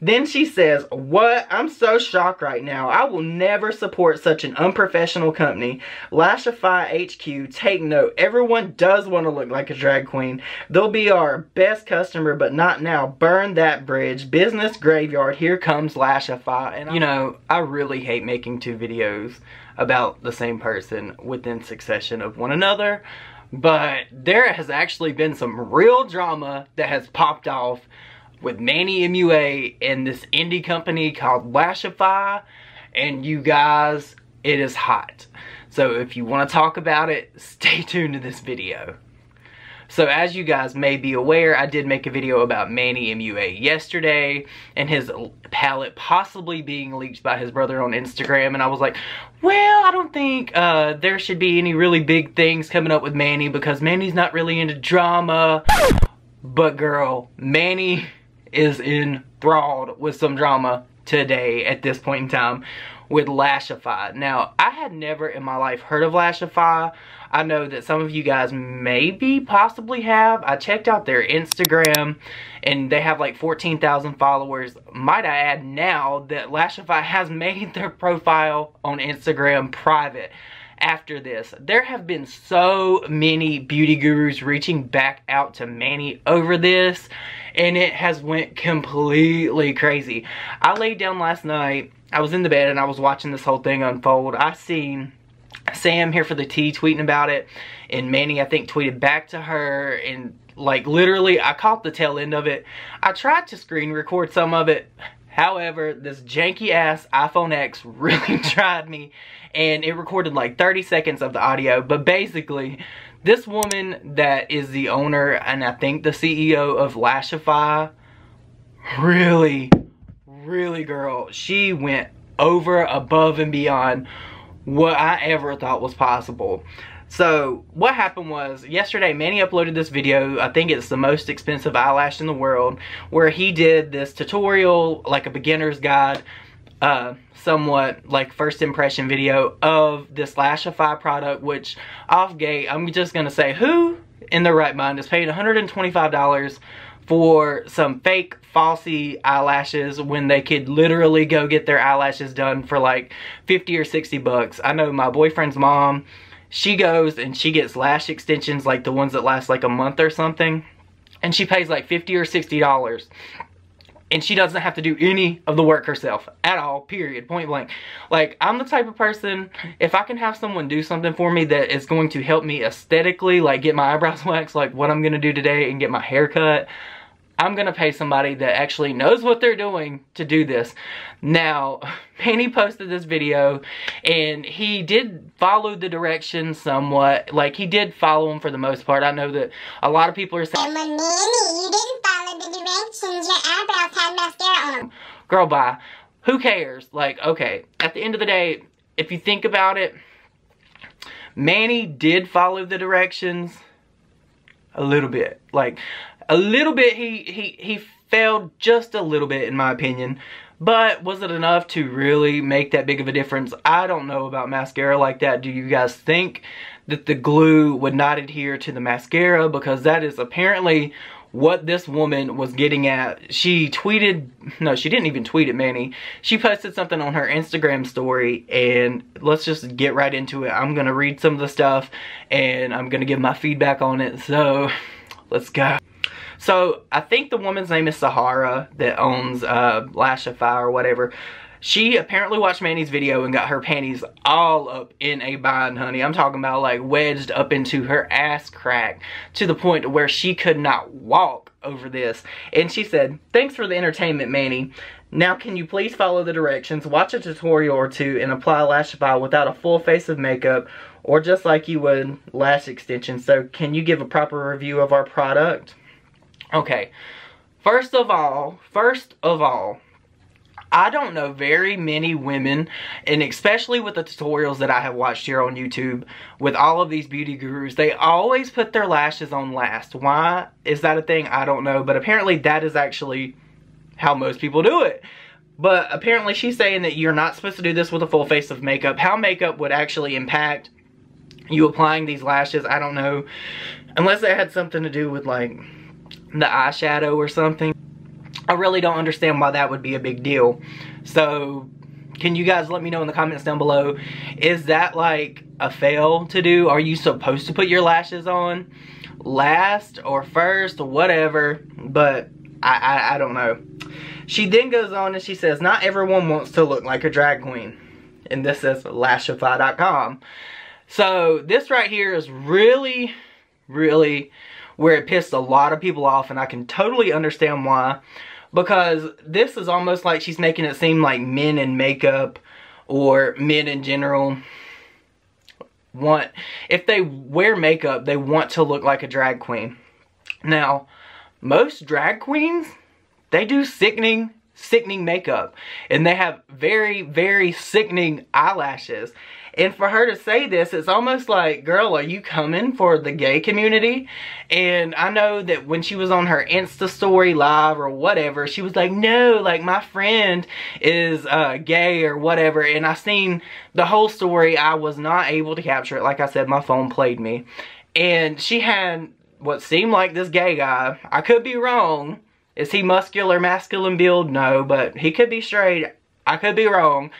Then she says, what? I'm so shocked right now. I will never support such an unprofessional company. Lashify HQ, take note. Everyone does want to look like a drag queen. They'll be our best customer, but not now. Burn that bridge. Business graveyard. Here comes Lashify. And you know, I really hate making two videos about the same person within succession of one another. But there has actually been some real drama that has popped off with Manny MUA and this indie company called Lashify. And you guys, it is hot. So if you want to talk about it, stay tuned to this video. So as you guys may be aware, I did make a video about Manny MUA yesterday and his palette possibly being leaked by his brother on Instagram. And I was like, well, I don't think uh, there should be any really big things coming up with Manny because Manny's not really into drama. But girl, Manny is enthralled with some drama today at this point in time with Lashify. Now, I had never in my life heard of Lashify. I know that some of you guys maybe possibly have. I checked out their Instagram and they have like 14,000 followers. Might I add now that Lashify has made their profile on Instagram private after this. There have been so many beauty gurus reaching back out to Manny over this and it has went completely crazy. I laid down last night, I was in the bed and I was watching this whole thing unfold. I seen Sam here for the tea tweeting about it and Manny I think tweeted back to her and like literally I caught the tail end of it. I tried to screen record some of it However, this janky ass iPhone X really tried me and it recorded like 30 seconds of the audio. But basically, this woman that is the owner and I think the CEO of Lashify, really, really girl, she went over, above, and beyond what I ever thought was possible. So what happened was yesterday Manny uploaded this video, I think it's the most expensive eyelash in the world, where he did this tutorial, like a beginner's guide, uh, somewhat like first impression video of this Lashify product, which off gate, I'm just gonna say who in their right mind is paying $125 for some fake falsy eyelashes when they could literally go get their eyelashes done for like 50 or 60 bucks. I know my boyfriend's mom she goes and she gets lash extensions like the ones that last like a month or something. And she pays like 50 or $60 and she doesn't have to do any of the work herself at all period point blank like i'm the type of person if i can have someone do something for me that is going to help me aesthetically like get my eyebrows waxed like what i'm gonna do today and get my hair cut I'm gonna pay somebody that actually knows what they're doing to do this. Now, Manny posted this video and he did follow the directions somewhat. Like he did follow them for the most part. I know that a lot of people are saying, Manny, you didn't follow the directions. Your eyebrows had mascara on them. Girl, bye. Who cares? Like, okay, at the end of the day, if you think about it, Manny did follow the directions a little bit. Like, a little bit, he, he, he failed just a little bit in my opinion. But was it enough to really make that big of a difference? I don't know about mascara like that. Do you guys think that the glue would not adhere to the mascara? Because that is apparently what this woman was getting at. She tweeted, no, she didn't even tweet it, Manny. She posted something on her Instagram story, and let's just get right into it. I'm going to read some of the stuff, and I'm going to give my feedback on it. So, let's go. So I think the woman's name is Sahara that owns uh, Lashify or whatever. She apparently watched Manny's video and got her panties all up in a bind, honey. I'm talking about like wedged up into her ass crack to the point where she could not walk over this. And she said, thanks for the entertainment, Manny. Now can you please follow the directions, watch a tutorial or two, and apply Lashify without a full face of makeup or just like you would lash extensions. So can you give a proper review of our product? Okay, first of all, first of all, I don't know very many women, and especially with the tutorials that I have watched here on YouTube, with all of these beauty gurus, they always put their lashes on last. Why is that a thing? I don't know, but apparently that is actually how most people do it. But apparently she's saying that you're not supposed to do this with a full face of makeup. How makeup would actually impact you applying these lashes, I don't know. Unless it had something to do with like the eyeshadow or something. I really don't understand why that would be a big deal. So, can you guys let me know in the comments down below, is that like a fail to do? Are you supposed to put your lashes on last or first or whatever? But I, I, I don't know. She then goes on and she says, not everyone wants to look like a drag queen. And this is Lashify.com. So this right here is really, really where it pissed a lot of people off and I can totally understand why. Because this is almost like she's making it seem like men in makeup or men in general want, if they wear makeup, they want to look like a drag queen. Now, most drag queens, they do sickening, sickening makeup. And they have very, very sickening eyelashes. And for her to say this, it's almost like, girl, are you coming for the gay community? And I know that when she was on her Insta story live or whatever, she was like, no, like my friend is uh, gay or whatever. And I seen the whole story. I was not able to capture it. Like I said, my phone played me. And she had what seemed like this gay guy. I could be wrong. Is he muscular, masculine build? No, but he could be straight. I could be wrong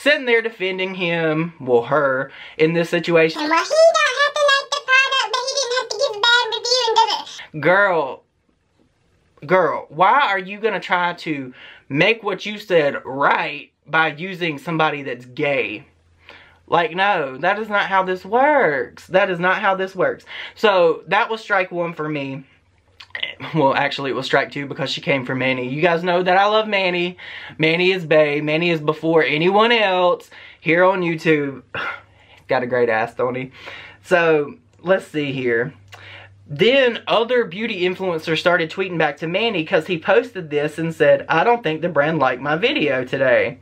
sitting there defending him, well, her, in this situation. Well, he don't have to like the product, but he didn't have to give a bad review and does it. Girl, girl, why are you going to try to make what you said right by using somebody that's gay? Like, no, that is not how this works. That is not how this works. So, that was strike one for me well, actually it was strike two because she came from Manny. You guys know that I love Manny. Manny is Bay. Manny is before anyone else here on YouTube. Got a great ass, he? So, let's see here. Then other beauty influencers started tweeting back to Manny because he posted this and said, I don't think the brand liked my video today.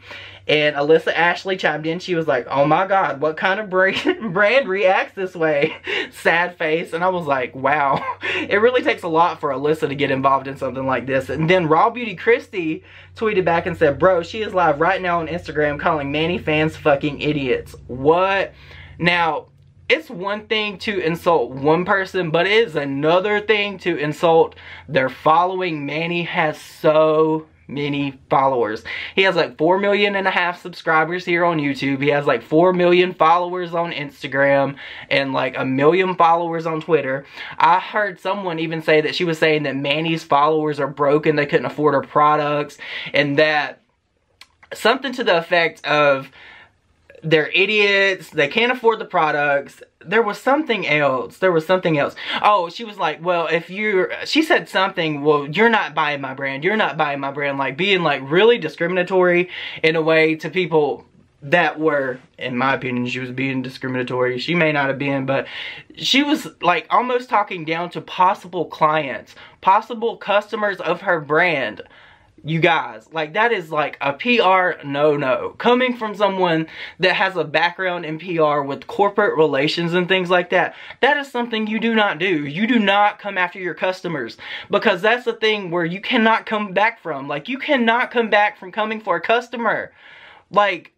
And Alissa Ashley chimed in. She was like, oh my God, what kind of brand, reacts this way? Sad face. And I was like, wow. It really takes a lot for Alyssa to get involved in something like this. And then Raw Beauty Kristi tweeted back and said, bro, she is live right now on Instagram calling Manny fans fucking idiots. What? Now, it's one thing to insult one person, but it is another thing to insult their following. Manny has so many followers. He has like 4 million and a half subscribers here on YouTube. He has like 4 million followers on Instagram and like a million followers on Twitter. I heard someone even say that she was saying that Manny's followers are broken. They couldn't afford her products and that something to the effect of they're idiots. They can't afford the products. There was something else. There was something else. Oh, she was like, well, if you're, she said something, well, you're not buying my brand. You're not buying my brand. Like being like really discriminatory in a way to people that were, in my opinion, she was being discriminatory. She may not have been, but she was like almost talking down to possible clients, possible customers of her brand you guys. Like that is like a PR no-no. Coming from someone that has a background in PR with corporate relations and things like that that is something you do not do. You do not come after your customers because that's the thing where you cannot come back from. Like you cannot come back from coming for a customer. Like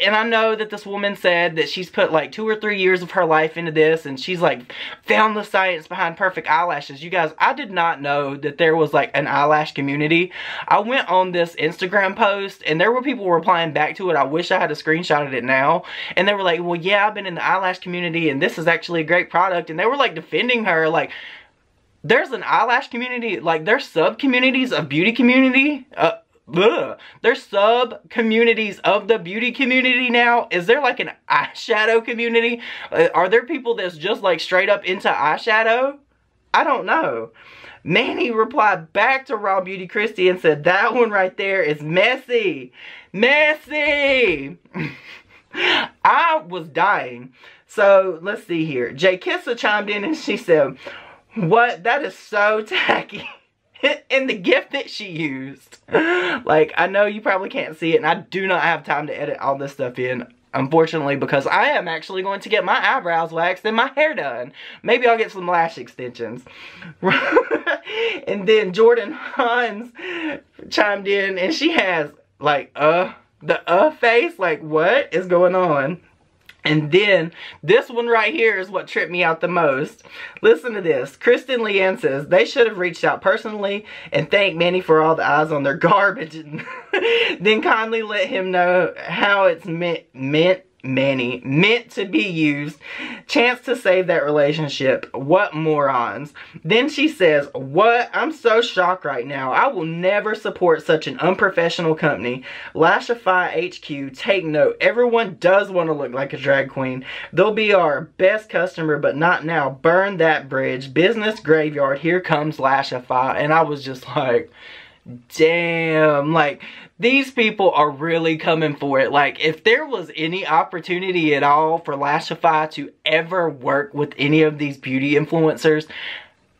and I know that this woman said that she's put like two or three years of her life into this and she's like found the science behind perfect eyelashes. You guys, I did not know that there was like an eyelash community. I went on this Instagram post and there were people replying back to it. I wish I had a screenshot of it now. And they were like, well, yeah, I've been in the eyelash community and this is actually a great product. And they were like defending her like, there's an eyelash community, like there's sub communities of beauty community, uh, Ugh. There's sub communities of the beauty community now. Is there like an eyeshadow community? Uh, are there people that's just like straight up into eyeshadow? I don't know. Manny replied back to Raw Beauty Kristi and said, that one right there is messy. Messy. I was dying. So let's see here. JKissa chimed in and she said, what? That is so tacky. and the gift that she used. Like, I know you probably can't see it, and I do not have time to edit all this stuff in, unfortunately, because I am actually going to get my eyebrows waxed and my hair done. Maybe I'll get some lash extensions. and then Jordan Hanz chimed in, and she has, like, uh, the uh face, like, what is going on? And then this one right here is what tripped me out the most. Listen to this. Kristen Leanne says they should have reached out personally and thanked Manny for all the eyes on their garbage and then kindly let him know how it's meant meant Manny meant to be used. Chance to save that relationship. What morons. Then she says, what? I'm so shocked right now. I will never support such an unprofessional company. Lashify HQ, take note. Everyone does want to look like a drag queen. They'll be our best customer, but not now. Burn that bridge. Business graveyard. Here comes Lashify. And I was just like, damn. Like, these people are really coming for it. Like, if there was any opportunity at all for Lashify to ever work with any of these beauty influencers,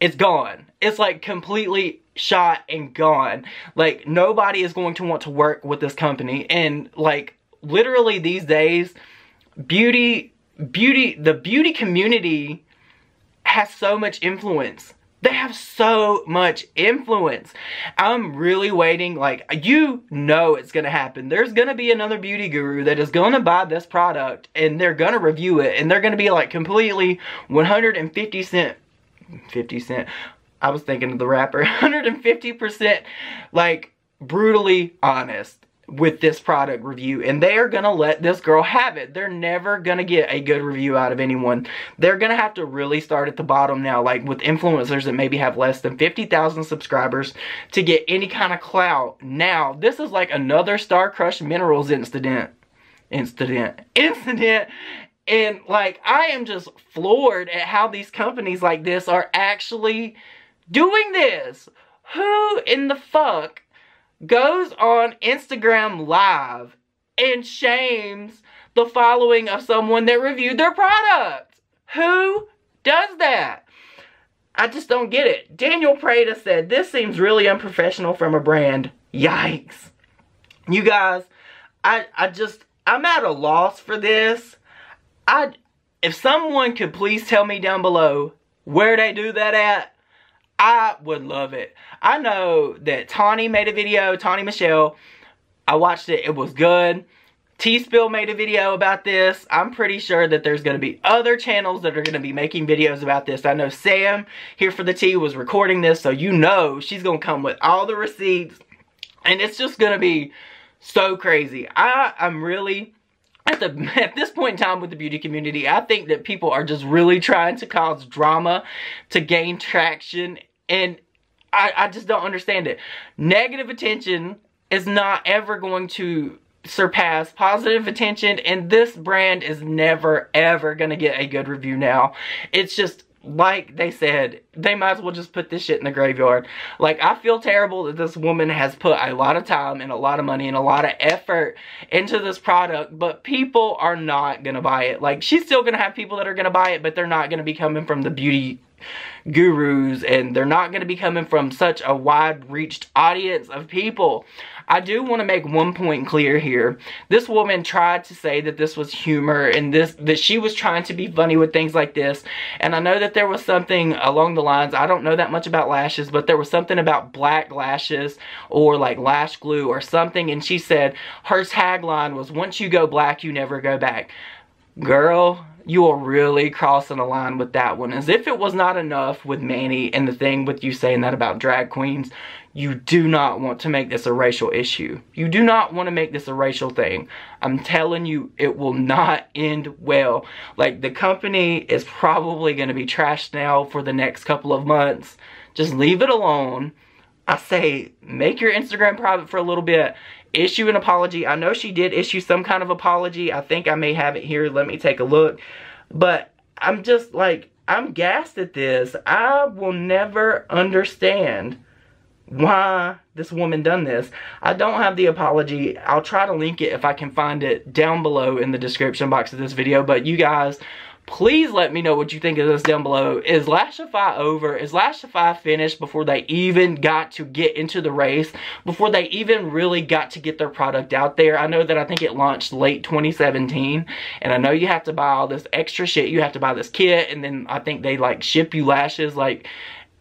it's gone. It's like completely shot and gone. Like, nobody is going to want to work with this company. And, like, literally these days, beauty, beauty, the beauty community has so much influence they have so much influence. I'm really waiting, like, you know it's gonna happen. There's gonna be another beauty guru that is gonna buy this product and they're gonna review it and they're gonna be like completely 150 cent, 50 cent, I was thinking of the rapper, 150% like brutally honest with this product review and they are gonna let this girl have it. They're never gonna get a good review out of anyone. They're gonna have to really start at the bottom now like with influencers that maybe have less than 50,000 subscribers to get any kind of clout. Now this is like another Starcrushed Minerals incident. Incident. Incident. And like I am just floored at how these companies like this are actually doing this. Who in the fuck goes on Instagram Live and shames the following of someone that reviewed their product. Who does that? I just don't get it. Daniel Prada said, this seems really unprofessional from a brand. Yikes. You guys, I, I just, I'm at a loss for this. I, if someone could please tell me down below where they do that at, I would love it. I know that Tawny made a video, Tawny Michelle. I watched it. It was good. T-Spill made a video about this. I'm pretty sure that there's going to be other channels that are going to be making videos about this. I know Sam here for the T was recording this, so you know she's going to come with all the receipts. And it's just going to be so crazy. I, I'm really at the at this point in time with the beauty community, I think that people are just really trying to cause drama to gain traction and I, I just don't understand it. Negative attention is not ever going to surpass positive attention and this brand is never ever gonna get a good review now. It's just like they said, they might as well just put this shit in the graveyard. Like, I feel terrible that this woman has put a lot of time and a lot of money and a lot of effort into this product, but people are not gonna buy it. Like, she's still gonna have people that are gonna buy it, but they're not gonna be coming from the beauty gurus and they're not going to be coming from such a wide reached audience of people. I do want to make one point clear here. This woman tried to say that this was humor and this that she was trying to be funny with things like this. And I know that there was something along the lines, I don't know that much about lashes, but there was something about black lashes or like lash glue or something. And she said her tagline was, once you go black, you never go back. Girl, you are really crossing a line with that one. As if it was not enough with Manny and the thing with you saying that about drag queens, you do not want to make this a racial issue. You do not want to make this a racial thing. I'm telling you, it will not end well. Like, the company is probably going to be trashed now for the next couple of months. Just leave it alone. I say, make your Instagram private for a little bit issue an apology. I know she did issue some kind of apology. I think I may have it here. Let me take a look. But I'm just like, I'm gassed at this. I will never understand why this woman done this. I don't have the apology. I'll try to link it if I can find it down below in the description box of this video. But you guys Please let me know what you think of this down below. Is Lashify over? Is Lashify finished before they even got to get into the race? Before they even really got to get their product out there? I know that I think it launched late 2017. And I know you have to buy all this extra shit. You have to buy this kit. And then I think they like ship you lashes. Like,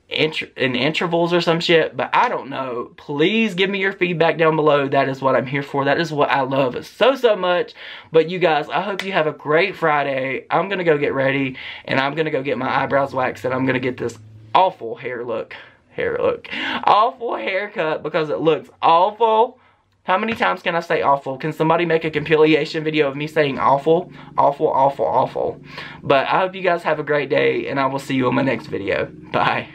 in intervals or some shit, but I don't know. Please give me your feedback down below. That is what I'm here for. That is what I love so, so much. But you guys, I hope you have a great Friday. I'm going to go get ready and I'm going to go get my eyebrows waxed and I'm going to get this awful hair look. Hair look. Awful haircut because it looks awful. How many times can I say awful? Can somebody make a compilation video of me saying awful? Awful, awful, awful. But I hope you guys have a great day and I will see you on my next video. Bye.